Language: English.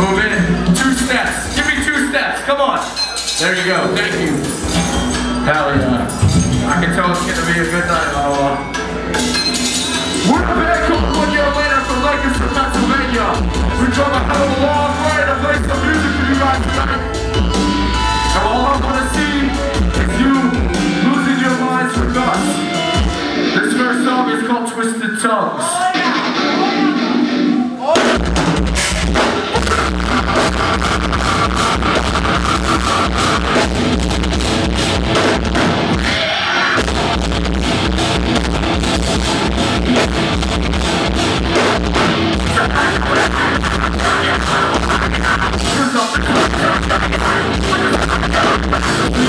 Move in. Two steps. Give me two steps. Come on. There you go. Thank you. Hell yeah. I can tell it's gonna be a good night, Ottawa. We're back on one year later from Lancaster, Pennsylvania. We drove a hell of a long way to play some music for you guys tonight. And all I wanna see is you losing your minds with us. This first song is called Twisted Tongues. Oh, my God.